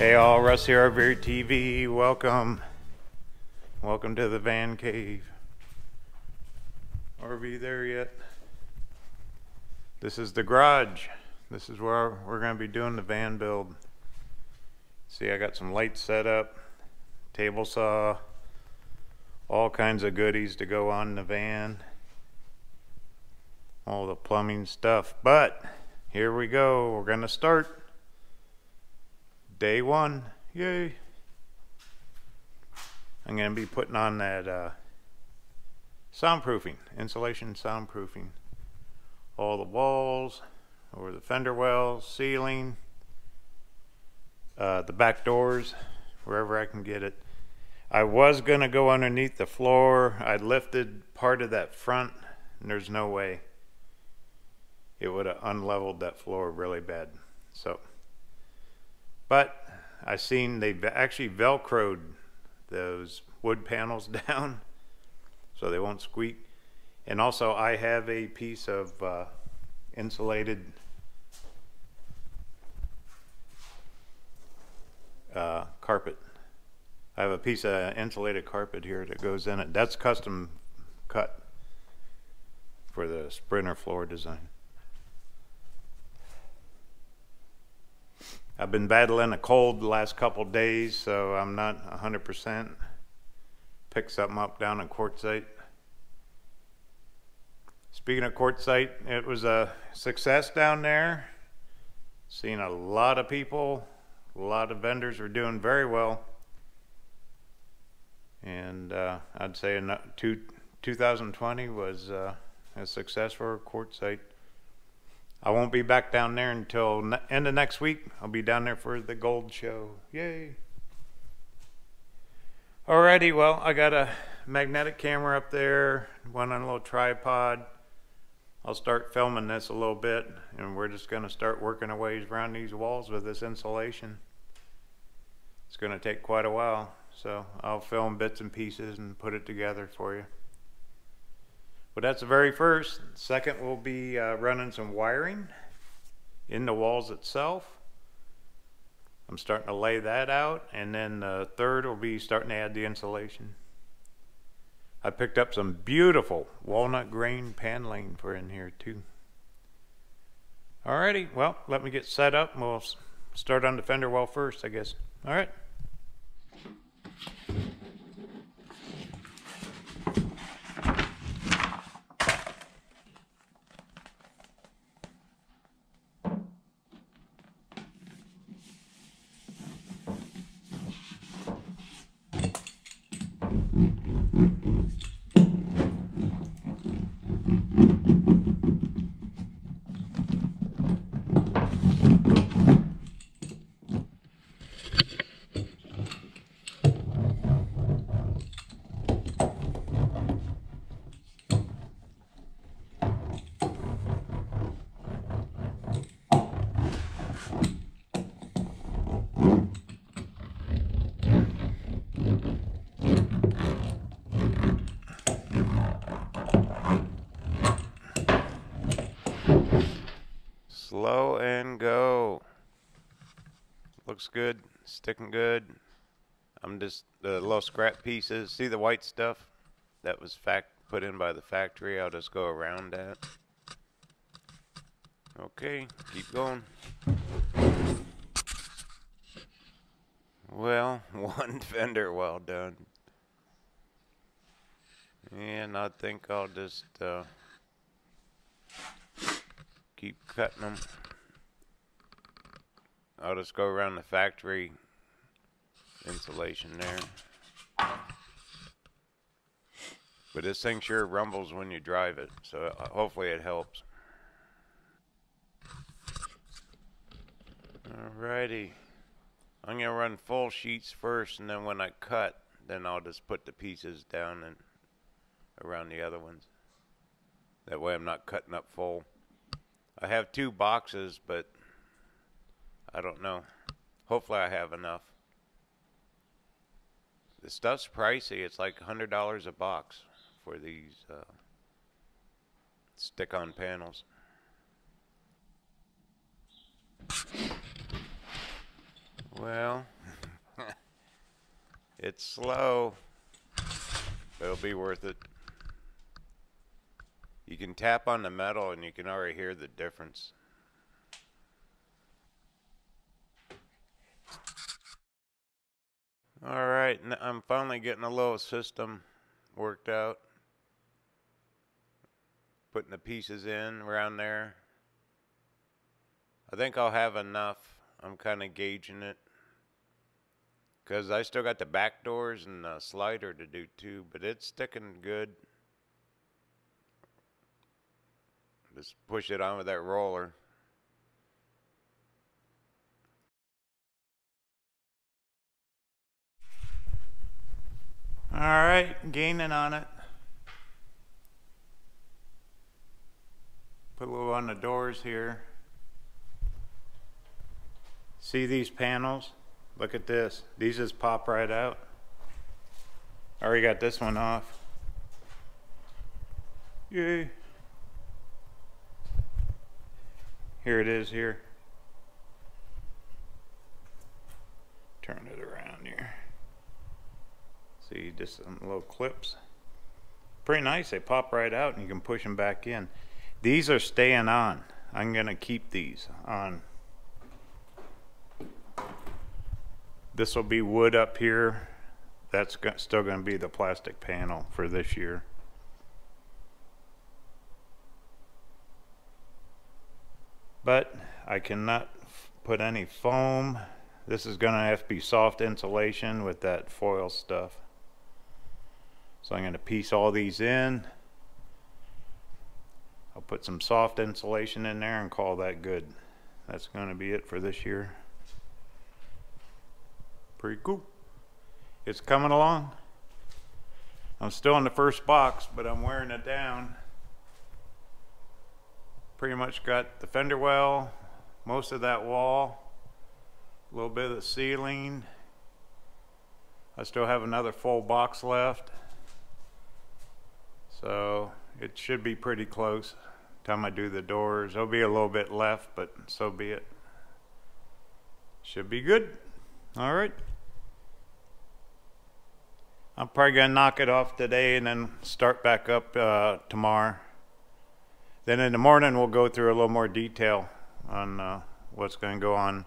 Hey all, Russ here, RV TV. Welcome. Welcome to the van cave. RV there yet? This is the garage. This is where we're going to be doing the van build. See, I got some lights set up, table saw, all kinds of goodies to go on the van. All the plumbing stuff. But here we go. We're going to start. Day one. Yay. I'm going to be putting on that uh, soundproofing, insulation soundproofing. All the walls, over the fender wells, ceiling, uh, the back doors, wherever I can get it. I was going to go underneath the floor. I lifted part of that front, and there's no way. It would have unleveled that floor really bad. So but I seen they've actually velcroed those wood panels down so they won't squeak. And also I have a piece of uh, insulated uh, carpet. I have a piece of insulated carpet here that goes in it. That's custom cut for the sprinter floor design. I've been battling a cold the last couple days, so I'm not 100%. Pick something up down in Quartzsite. Speaking of Quartzsite, it was a success down there. Seen a lot of people, a lot of vendors were doing very well. And uh, I'd say two, 2020 was uh, a success for Quartzsite. I won't be back down there until ne- end of next week. I'll be down there for the gold show. Yay! Alrighty, well, I got a magnetic camera up there, one on a little tripod. I'll start filming this a little bit, and we're just going to start working our ways around these walls with this insulation. It's going to take quite a while, so I'll film bits and pieces and put it together for you. But that's the very first. Second, we'll be uh, running some wiring in the walls itself. I'm starting to lay that out. And then the third will be starting to add the insulation. I picked up some beautiful walnut grain paneling for in here too. Alrighty, well, let me get set up and we'll start on the fender well first, I guess. Alright. Slow and go. Looks good, sticking good. I'm just the little scrap pieces. See the white stuff that was fact put in by the factory. I'll just go around that. Okay, keep going. Well, one fender well done. And I think I'll just uh, keep cutting them. I'll just go around the factory insulation there. But this thing sure rumbles when you drive it, so uh, hopefully it helps. Alrighty. I'm going to run full sheets first, and then when I cut, then I'll just put the pieces down and around the other ones. That way I'm not cutting up full. I have two boxes, but I don't know. Hopefully I have enough. The stuff's pricey. It's like $100 a box for these uh, stick-on panels. Well, it's slow. It'll be worth it. You can tap on the metal and you can already hear the difference. All right, I'm finally getting a little system worked out. Putting the pieces in around there. I think I'll have enough. I'm kind of gauging it. Because I still got the back doors and the slider to do too, but it's sticking good. Just push it on with that roller. All right, gaining on it. Put a little on the doors here. See these panels? Look at this. These just pop right out. I already got this one off. Yay. Here it is here. Turn it around here. See, just some little clips. Pretty nice. They pop right out and you can push them back in. These are staying on. I'm going to keep these on. This will be wood up here. That's still going to be the plastic panel for this year. But I cannot put any foam. This is going to have to be soft insulation with that foil stuff. So I'm going to piece all these in. I'll put some soft insulation in there and call that good. That's going to be it for this year. Pretty cool. It's coming along. I'm still in the first box, but I'm wearing it down. Pretty much got the fender well, most of that wall, a little bit of the ceiling. I still have another full box left. So it should be pretty close. Time I do the doors, there'll be a little bit left, but so be it. Should be good. All right. I'm probably gonna knock it off today and then start back up uh, tomorrow. Then in the morning we'll go through a little more detail on uh, what's gonna go on.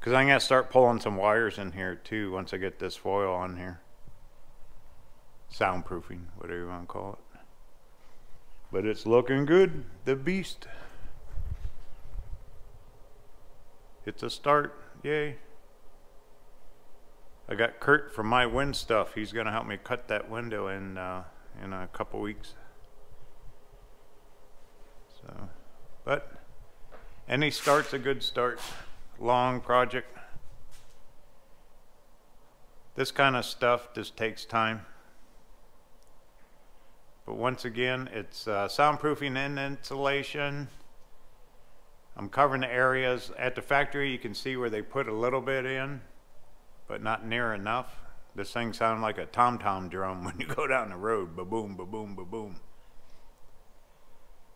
Cause I'm gonna start pulling some wires in here too once I get this foil on here. Soundproofing, whatever you wanna call it. But it's looking good, the beast. It's a start, yay. I got Kurt from My Wind Stuff. He's going to help me cut that window in uh, in a couple weeks. So, but any start's a good start. Long project. This kind of stuff just takes time. But once again, it's uh, soundproofing and insulation. I'm covering the areas at the factory. You can see where they put a little bit in but not near enough. This thing sounds like a tom-tom drum when you go down the road, ba-boom, ba-boom, ba-boom.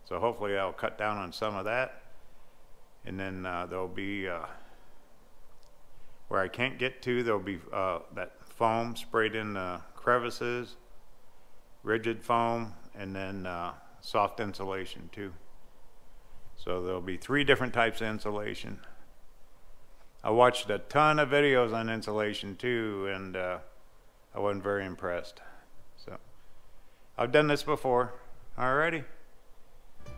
So hopefully I'll cut down on some of that. And then uh, there'll be, uh, where I can't get to, there'll be uh, that foam sprayed in the crevices, rigid foam, and then uh, soft insulation too. So there'll be three different types of insulation. I watched a ton of videos on insulation too, and uh, I wasn't very impressed. So I've done this before. Alrighty.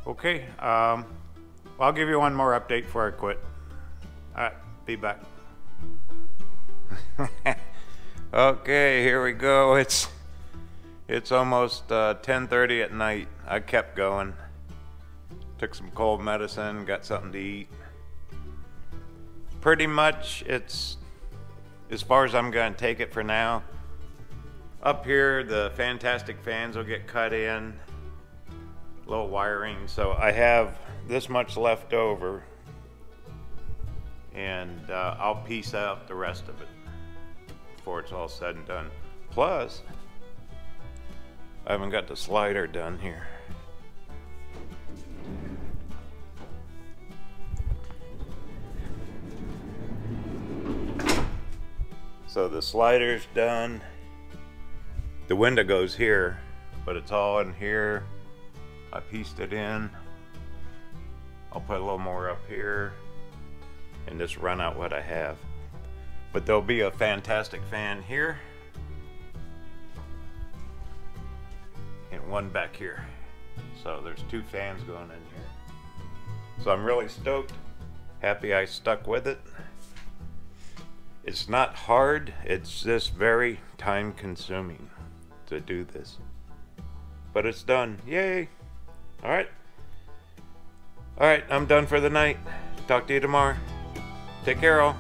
Okay. Um, well, I'll give you one more update before I quit. All right. Be back. okay, here we go. It's it's almost uh, 10:30 at night. I kept going. Took some cold medicine. Got something to eat pretty much it's as far as I'm going to take it for now. Up here, the fantastic fans will get cut in, little wiring. So I have this much left over, and uh, I'll piece out the rest of it before it's all said and done. Plus, I haven't got the slider done here. So the slider's done. The window goes here, but it's all in here. I pieced it in. I'll put a little more up here and just run out what I have. But there'll be a fantastic fan here and one back here. So there's two fans going in here. So I'm really stoked. Happy I stuck with it. It's not hard, it's just very time consuming to do this. But it's done. Yay! Alright. Alright, I'm done for the night. Talk to you tomorrow. Take care, all.